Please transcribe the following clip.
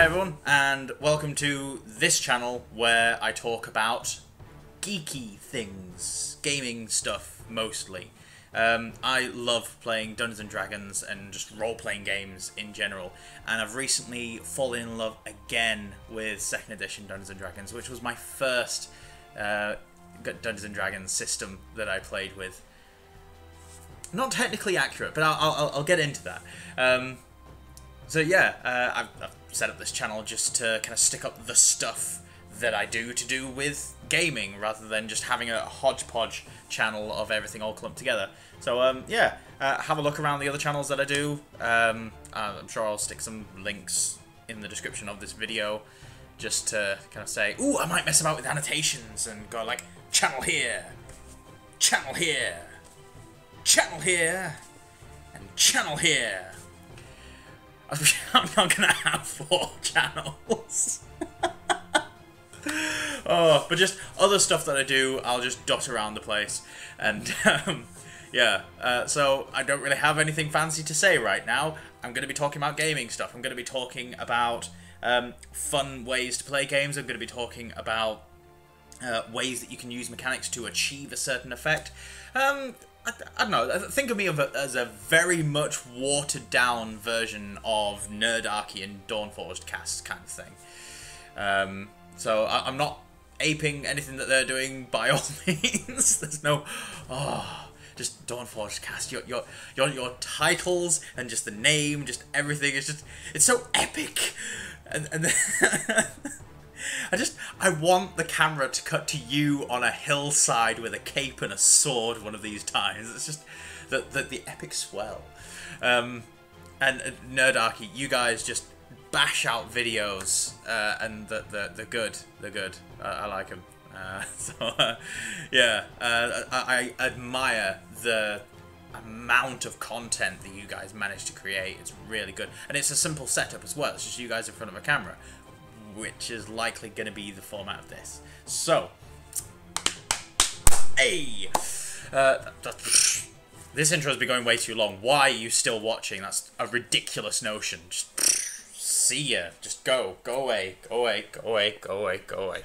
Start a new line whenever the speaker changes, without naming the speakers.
Hi everyone, and welcome to this channel where I talk about geeky things, gaming stuff mostly. Um, I love playing Dungeons and Dragons and just role-playing games in general, and I've recently fallen in love again with Second Edition Dungeons and Dragons, which was my first uh, Dungeons and Dragons system that I played with. Not technically accurate, but I'll, I'll, I'll get into that. Um, so yeah, uh, I've, I've set up this channel just to kind of stick up the stuff that I do to do with gaming, rather than just having a hodgepodge channel of everything all clumped together. So um, yeah, uh, have a look around the other channels that I do. Um, I'm sure I'll stick some links in the description of this video, just to kind of say, ooh, I might mess about with annotations and go like, channel here, channel here, channel here, and channel here. I'm not gonna have four channels. oh, but just other stuff that I do, I'll just dot around the place. And, um, yeah, uh, so I don't really have anything fancy to say right now. I'm going to be talking about gaming stuff. I'm going to be talking about um, fun ways to play games. I'm going to be talking about uh, ways that you can use mechanics to achieve a certain effect. Um, I, I, don't know. Think of me as a very much watered down version of Nerdarchy and Dawnforged cast kind of thing. Um, so I, am not aping anything that they're doing by all means. There's no, oh, just Dawnforged cast. Your your your your titles and just the name, just everything is just it's so epic, and and. I just, I want the camera to cut to you on a hillside with a cape and a sword one of these times. It's just the, the, the epic swell. Um, and uh, Nerdarchy, you guys just bash out videos, uh, and the, the, they're good. They're good. Uh, I like them. Uh, so, uh, yeah, uh, I, I admire the amount of content that you guys managed to create. It's really good. And it's a simple setup as well. It's just you guys in front of a camera which is likely going to be the format of this. So, hey! Uh, this intro has been going way too long. Why are you still watching? That's a ridiculous notion. Just see ya. Just go. Go away. Go away. Go away. Go away. Go away.